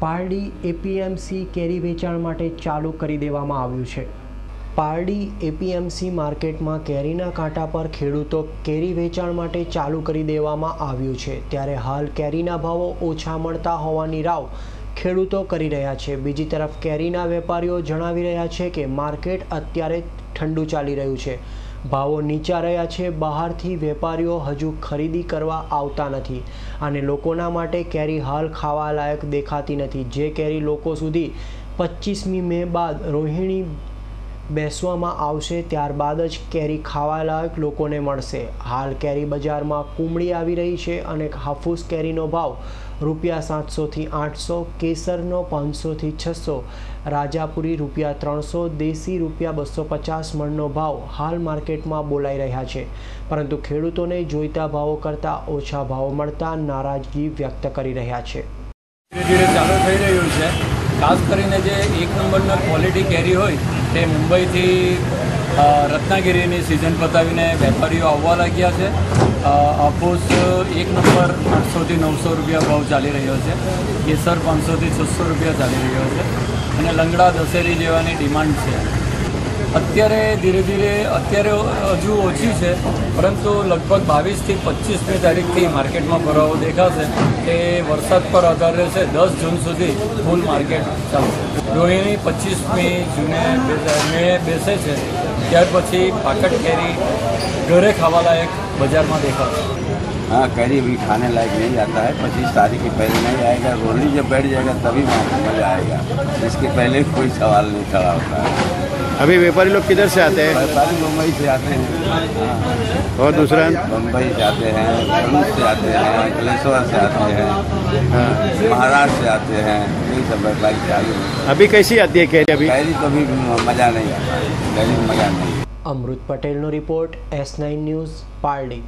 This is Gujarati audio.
પારડી એપીએમસી કેરી વેચાણ માટે ચાલુ કરી દેવામાં આવ્યું છે. પારડી એપીએમસી માર્કેટમાં કેરીના કાંટા પર ખેડૂતો કેરી વેચાણ માટે ચાલુ કરી દેવામાં આવ્યું છે. ત્યારે હાલ કેરીના ભાવો ઓછા મળતા હોવાની રાવ ખેડૂતો કરી રહ્યા છે. બીજી તરફ કેરીના વેપારીઓ જણાવી રહ્યા છે કે માર્કેટ અત્યારે ઠંડુ ચાલી રહ્યું છે. ભાવો નીચા રહ્યા છે, બહારથી વેપારીઓ હજુ ખરીદી કરવા આવતા નથી અને લોકોના માટે કેરી હાલ ખાવા લાયક દેખાતી નથી. જે કેરી લોકો સુધી પચીસમી મે બાદ રોહિણી બેસવામાં આવશે ત્યારબાદ જ કેરી ખાવા લાયક લોકોને મળશે. હાલ કેરી બજારમાં કુમળી આવી રહી છે અને હાફૂસ કેરીનો ભાવ રૂપિયા સાતસોથી આઠસો, કેસરનો પાંચસોથી છસો, રાજાપુરી રૂપિયા ત્રણસો, દેશી રૂપિયા બસો પચાસ મણનો ભાવ હાલ માર્કેટમાં બોલાઈ રહ્યા છે. પરંતુ ખેડૂતોને જોઈતા ભાવો કરતાં ઓછા ભાવો મળતા નારાજગી વ્યક્ત કરી રહ્યા છે. ધીરે ધીરે ચાલુ થઈ રહ્યું ખાસ કરીને જે એક નંબરના ક્વોલિટી કેરી હોય, તે મુંબઈથી રત્નાગીરીની સિઝન પતાવીને વેપારીઓ આવવા લાગ્યા છે. હાફૂસ એક નંબર આઠસોથી નવસો રૂપિયા ભાવ ચાલી રહ્યો છે. કેસર પાંચસોથી છસો રૂપિયા ચાલી રહ્યો છે. અને લંગડા દશેરી જેવાની ડિમાન્ડ છે. અત્યારે ધીરે ધીરે અત્યારે હજુ ઓછી છે પરંતુ લગભગ બાવીસથી પચીસમી તારીખથી માર્કેટમાં ભરાવો દેખાશે તે વરસાદ પર આધાર રહેશે દસ જૂન સુધી ફૂલ માર્કેટ ચાલશે રોહિણી પચીસમી જૂને બે- મે બેસે છે ત્યાર પછી પાકટ કેરી ઘરે ખાવા લાયક બજારમાં દેખાશે हाँ करी अभी खाने लायक नहीं आता है पच्चीस तारीख के पहले नहीं आएगा रोली जब बैठ जाएगा तभी वहाँ पे मजा आएगा इसके पहले कोई सवाल नहीं खड़ा होता है अभी व्यापारी लोग किधर से आते हैं? व्यापारी मुंबई से आते हैं। हाँ। और दूसरा? मुंबई से आते हैं करूर से आते हैं कलेश्वर से आते हैं हाँ। महाराष्ट्र से आते हैं यही सब व्यापारी से आते हैं अभी कैसी आती है कैरी अभी? कैरी तो अभी मज़ा नहीं आता कैरी मज़ा नहीं। Amrit Patel no report S nine news Pardi.